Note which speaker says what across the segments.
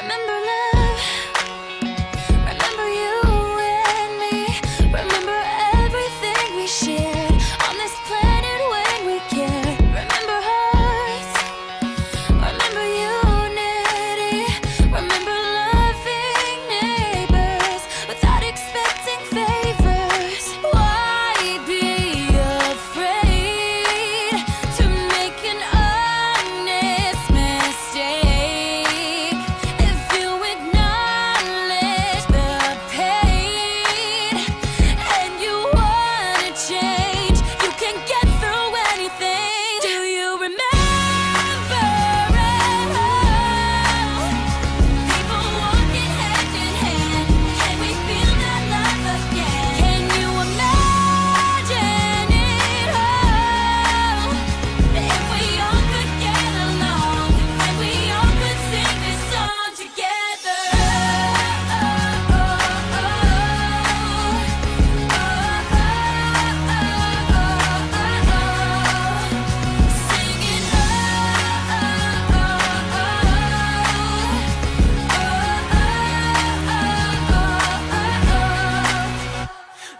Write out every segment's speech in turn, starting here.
Speaker 1: remember love.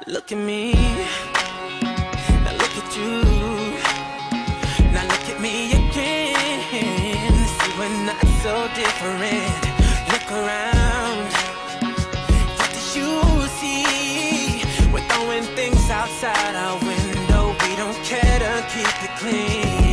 Speaker 2: Look at me. Now look at you. Now look at me again. See, we're not so different. Look around. What do you see? We're throwing things outside our window. We don't care to keep it clean.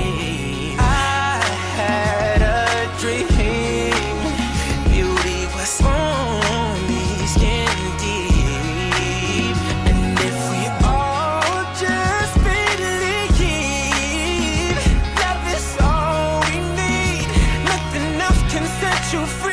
Speaker 2: you